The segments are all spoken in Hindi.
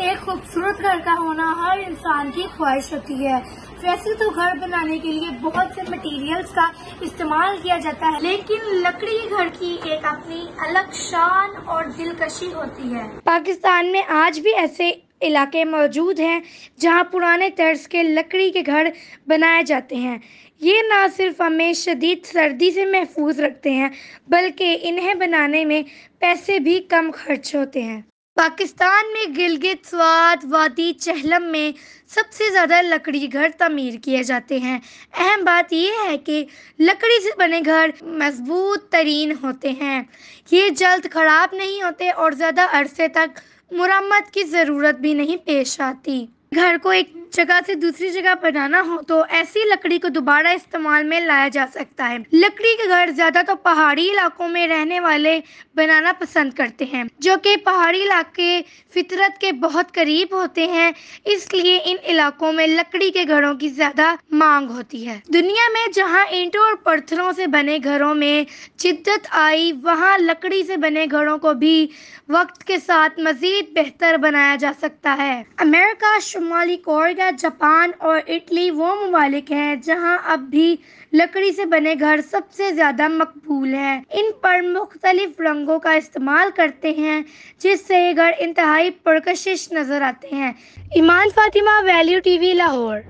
एक खूबसूरत घर का होना हर इंसान की ख्वाहिश होती है। वैसे तो घर बनाने के लिए बहुत से मटेरियल्स का इस्तेमाल किया जाता है, लेकिन लकड़ी घर की एक अपनी अलग शान और दिलकशी होती है। पाकिस्तान में आज भी ऐसे इलाके मौजूद हैं, जहाँ पुराने तर्ज के लकड़ी के घर बनाए जाते हैं। ये ना सिर्फ़ हमें शदीद सर्दी से महफूज रखते हैं, बल्कि इन्हें बनाने में पैसे भी कम खर्च होते हैं। पाकिस्तान में गिलगित स्वाद वादी चहलम में सबसे ज़्यादा लकड़ी घर तमीर किए जाते हैं। अहम बात यह है कि लकड़ी से बने घर मज़बूत तरीन होते हैं। ये जल्द ख़राब नहीं होते और ज़्यादा अरसे तक मुरम्मत की ज़रूरत भी नहीं पेश आती। घर को एक जगह से दूसरी जगह बनाना हो तो ऐसी लकड़ी को दोबारा इस्तेमाल में लाया जा सकता है। लकड़ी के घर ज़्यादा तो पहाड़ी इलाकों में रहने वाले बनाना पसंद करते हैं, जो कि पहाड़ी इलाके फितरत के बहुत करीब होते हैं, इसलिए इन इलाकों में लकड़ी के घरों की ज़्यादा मांग होती है। दुनिया में जहाँ ईंटों और पत्थरों से बने घरों में जिद्दत आई, वहाँ लकड़ी से बने घरों को भी वक्त के साथ मजीद बेहतर बनाया जा सकता है। अमेरिका, शुमाली कोरिया जापान और इटली, वो ममालिक हैं, जहाँ अब भी लकड़ी से बने घर सबसे ज़्यादा मकबूल हैं इन पर मुख्तलिफ़ रंगों का इस्तेमाल करते हैं, जिससे ये घर इंतहाई पुरकशिश नज़र आते हैं Iman Fatima, value TV, Lahore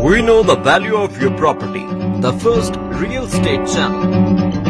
We know the value of your property. The first real estate channel.